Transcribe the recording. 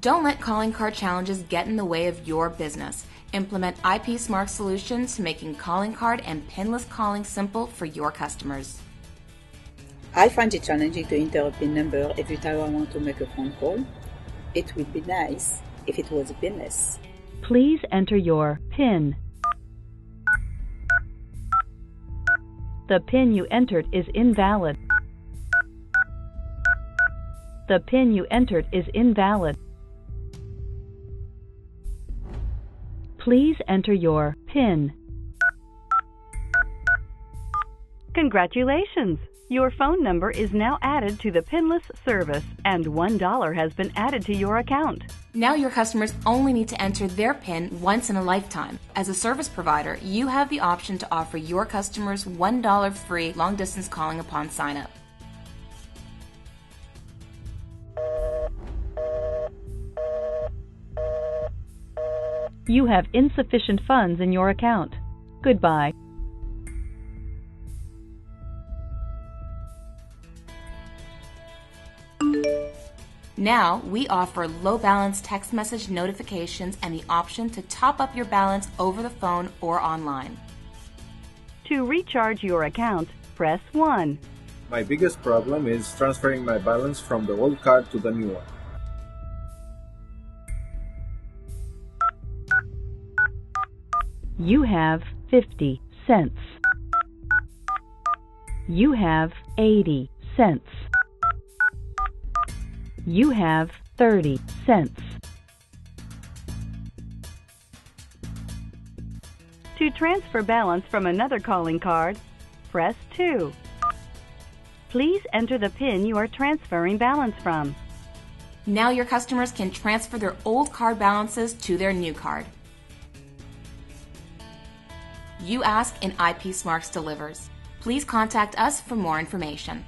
Don't let calling card challenges get in the way of your business. Implement IPsmarx solutions to making calling card and pinless calling simple for your customers. I find it challenging to enter a PIN number every time I want to make a phone call. It would be nice if it was a pinless. Please enter your PIN. The PIN you entered is invalid. The PIN you entered is invalid. Please enter your PIN. Congratulations! Your phone number is now added to the Pinless service, and $1 has been added to your account. Now your customers only need to enter their PIN once in a lifetime. As a service provider, you have the option to offer your customers $1 free long distance calling upon sign up. You have insufficient funds in your account. Goodbye. Now, we offer low balance text message notifications and the option to top up your balance over the phone or online. To recharge your account, press 1. My biggest problem is transferring my balance from the old card to the new one. You have 50 cents. You have 80 cents. You have 30 cents. To transfer balance from another calling card, press 2. Please enter the PIN you are transferring balance from. Now your customers can transfer their old card balances to their new card. You ask and IPsmarx delivers. Please contact us for more information.